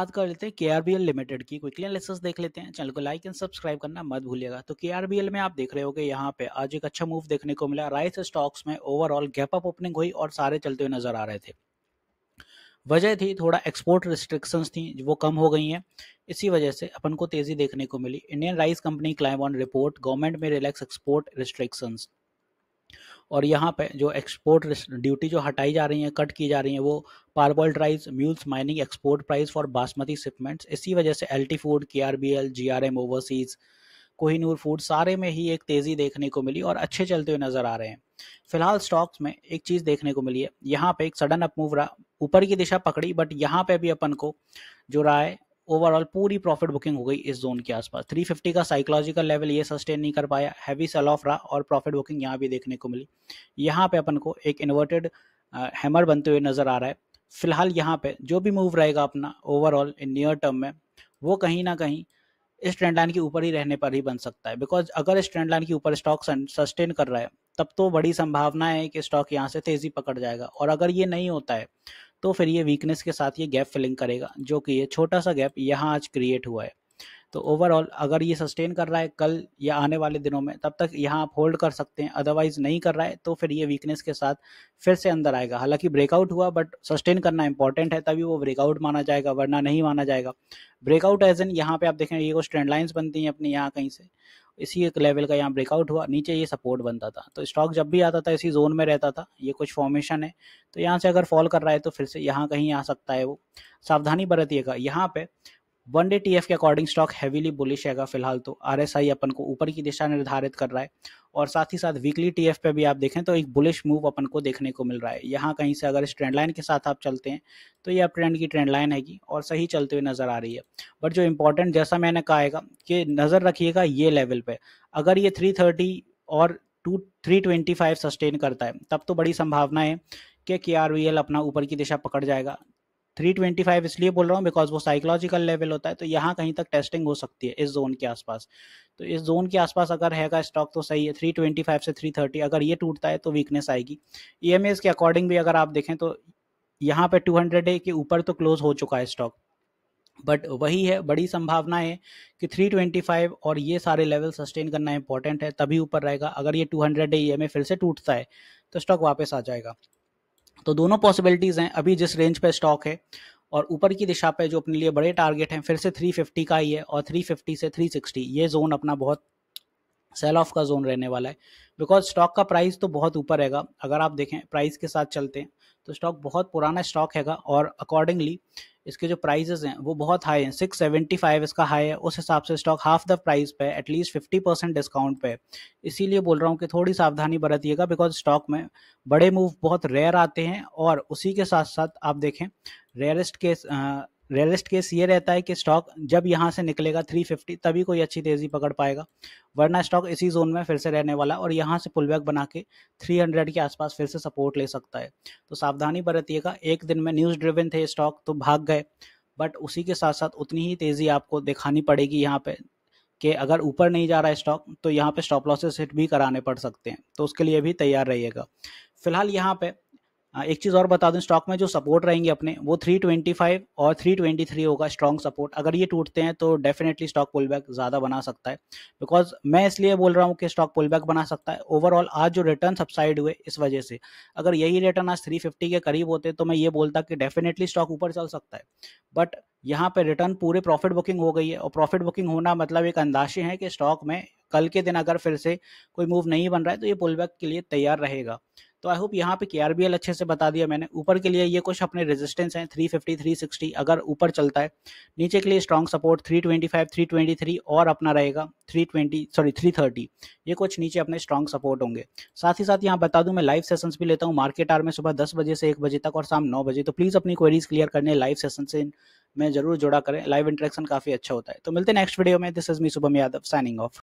बात कर लेते हैं के लिमिटेड की। क्विकली एनालिसिस देख लेते हैं। चैनल को लाइक एंड सब्सक्राइब करना मत भूलिएगा। तो के में आप देख रहे होगे यहाँ पे आज एक अच्छा मूव देखने को मिला। राइस स्टॉक्स में ओवरऑल गैप अप ओपनिंग हुई और सारे चलते हुए नज़र आ रहे थे। वजह थी थोड़ा एक्सपोर्ट रिस्ट्रिक्शंस थी, वो कम हो गई हैं। इसी वजह से अपन को तेज़ी देखने को मिली। Indian rice company climb on report government में रिलैक्स एक्सपोर्ट रिस्ट्रिक्शंस और यहाँ पे जो एक्सपोर्ट ड्यूटी जो हटाई जा रही है कट की जा रही है, वो parboiled rice mills mining export price for basmati shipments इसी वजह से एल टी फ़ूड के R B L G R M overseas Kohinoor food सारे में ही एक तेज़ी देखने को मिली और अच्छे चलते हुए नज़र आ रहे हैं। फ़िलहाल स्टॉक्स में एक चीज़ देखने को मिली है। यहाँ पे एक सडन अप मूव रहा, ऊपर की दिशा पकड़ी बट यहाँ पे भी अपन को जो रहा है ओवरऑल पूरी प्रॉफिट बुकिंग हो गई इस जोन के आसपास। 350 का साइकोलॉजिकल लेवल ये सस्टेन नहीं कर पाया। हैवी सेल ऑफ़ रहा और प्रॉफिट बुकिंग यहाँ भी देखने को मिली। यहाँ पे अपन को एक इन्वर्टेड हैमर बनते हुए नज़र आ रहा है। फ़िलहाल यहाँ पे जो भी मूव रहेगा अपना ओवरऑल इन नियर टर्म में, वो कहीं ना कहीं इस ट्रेंड लाइन के ऊपर ही रहने पर ही बन सकता है। बिकॉज़ अगर इस ट्रेंड लाइन के ऊपर स्टॉक सस्टेन कर रहा है, तब तो बड़ी संभावना है कि स्टॉक यहाँ से तेज़ी पकड़ जाएगा। और अगर ये नहीं होता है तो फिर ये वीकनेस के साथ ये गैप फिलिंग करेगा, जो कि ये छोटा सा गैप यहाँ आज क्रिएट हुआ है। तो ओवरऑल अगर ये सस्टेन कर रहा है कल या आने वाले दिनों में, तब तक यहाँ आप होल्ड कर सकते हैं अदरवाइज़ नहीं कर रहा है तो फिर ये वीकनेस के साथ फिर से अंदर आएगा। हालाँकि ब्रेकआउट हुआ बट सस्टेन करना इंपॉर्टेंट है, तभी वो ब्रेकआउट माना जाएगा, वरना नहीं माना जाएगा। ब्रेकआउट एज एन यहाँ पे आप देखें, ये कुछ ट्रेंड लाइन्स बनती हैं अपनी यहाँ कहीं से। इसी एक लेवल का यहाँ ब्रेकआउट हुआ, नीचे ये सपोर्ट बनता था। तो स्टॉक जब भी आता था, इसी जोन में रहता था, ये कुछ फॉर्मेशन है। तो यहाँ से अगर फॉल कर रहा है तो फिर से यहाँ कहीं आ सकता है वो। सावधानी बरतिएगा। यहाँ पे वन डे टीएफ के अकॉर्डिंग स्टॉक हैवीली बुलिश हैगा फ़िलहाल तो। आर अपन को ऊपर की दिशा निर्धारित कर रहा है और साथ ही साथ वीकली टीएफ पे भी आप देखें तो एक बुलिश मूव अपन को देखने को मिल रहा है। यहाँ कहीं से अगर इस ट्रेंड लाइन के साथ आप चलते हैं तो ये अप ट्रेंड की ट्रेंड लाइन हैगी और सही चलते हुए नज़र आ रही है। बट जो इंपॉर्टेंट जैसा मैंने कहा है कि नज़र रखिएगा ये लेवल पर अगर ये थ्री और two three twenty five sustain करता है, तब तो बड़ी संभावना है कि के अपना ऊपर की दिशा पकड़ जाएगा। 325 इसलिए बोल रहा हूँ बिकॉज़ वो साइकोलॉजिकल लेवल होता है तो यहाँ कहीं तक टेस्टिंग हो सकती है इस जोन के आसपास। तो इस जोन के आसपास अगर हैगा स्टॉक तो सही है 325 से 330 अगर ये टूटता है तो वीकनेस आएगी। ई e के अकॉर्डिंग भी अगर आप देखें तो यहाँ पे 200 डे के ऊपर तो क्लोज हो चुका है स्टॉक बट वही है, बड़ी संभावना है कि 325 और ये सारे लेवल सस्टेन करना इंपॉर्टेंट है, तभी ऊपर रहेगा। अगर ये 200 डे ई फिर से टूटता है तो स्टॉक वापस आ जाएगा। तो दोनों पॉसिबिलिटीज़ हैं। अभी जिस रेंज पे स्टॉक है और ऊपर की दिशा पे जो अपने लिए बड़े टारगेट हैं, फिर से 350 का ही है और 350 से 360 ये जोन अपना बहुत सेल ऑफ़ का जोन रहने वाला है। बिकॉज़ स्टॉक का प्राइस तो बहुत ऊपर रहेगा। अगर आप देखें प्राइस के साथ चलते हैं तो स्टॉक बहुत पुराना स्टॉक हैगा और अकॉर्डिंगली इसके जो प्राइजेज हैं, वो बहुत हाई हैं। सिक्स सेवेंटी फाइव इसका हाई है। उस हिसाब से स्टॉक हाफ़ द प्राइस पे at least fifty percent discount पे। इसीलिए बोल रहा हूँ कि थोड़ी सावधानी बरतिएगा बिकॉज़ स्टॉक में बड़े मूव बहुत रेयर आते हैं और उसी के साथ साथ आप देखें रेयरेस्ट केस रियलिस्ट केस ये रहता है कि स्टॉक जब यहाँ से निकलेगा 350 तभी कोई अच्छी तेज़ी पकड़ पाएगा। वरना स्टॉक इसी जोन में फिर से रहने वाला और यहाँ से पुल बैक बना के 300 के आसपास फिर से सपोर्ट ले सकता है। तो सावधानी बरतिएगा एक दिन में न्यूज़ ड्रिवन थे स्टॉक तो भाग गए बट उसी के साथ साथ उतनी ही तेज़ी आपको दिखानी पड़ेगी यहाँ पे कि अगर ऊपर नहीं जा रहा है स्टॉक तो यहाँ पे स्टॉप लॉसेस हिट भी कराने पड़ सकते हैं। तो उसके लिए भी तैयार रहिएगा। फ़िलहाल यहाँ पे एक चीज़ और बता दूँ स्टॉक में जो सपोर्ट रहेंगे अपने, वो 325 और 323 होगा स्ट्रॉन्ग सपोर्ट अगर ये टूटते हैं तो डेफिनेटली स्टॉक पुल बैक ज़्यादा बना सकता है। बिकॉज़ मैं इसलिए बोल रहा हूँ कि स्टॉक पुल बैक बना सकता है। ओवरऑल आज जो रिटर्न सबसाइड हुए इस वजह से, अगर यही रिटर्न आज थ्री के करीब होते तो मैं ये बोलता कि डेफिनेटली स्टॉक ऊपर चल सकता है। बट यहाँ पे रिटर्न पूरे प्रॉफिट बुकिंग हो गई है और प्रॉफिट बुकिंग होना मतलब एक अंदाशे है कि स्टॉक में कल के दिन अगर फिर से कोई मूव नहीं बन रहा है तो ये पुल बैक के लिए तैयार रहेगा। तो आई होप यहाँ पे के अच्छे से बता दिया मैंने। ऊपर के लिए ये कुछ अपने रेजिस्टेंस हैं 350 360 अगर ऊपर चलता है। नीचे के लिए स्ट्रॉन्ग सपोर्ट 325 323 और अपना रहेगा 320 सॉरी 330 ये कुछ नीचे अपने स्ट्रॉन्ग सपोर्ट होंगे। साथ ही साथ यहाँ बता दूँ, मैं लाइव सेशंस भी लेता हूँ मार्केट आर में सुबह दस बजे से एक बजे तक और शाम नौ बजे। तो प्लीज़ अपनी क्वेरीज क्लियर करने लाइव सेशन से में ज़रूर जुड़ा करें। लाइव इंटरेक्शन काफ़ी अच्छा होता है। तो मिलते नेक्स्ट वीडियो में। This is me Shubham Yadav signing off